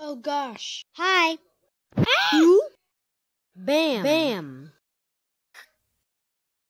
Oh gosh. Hi. Who? Bam. Bam.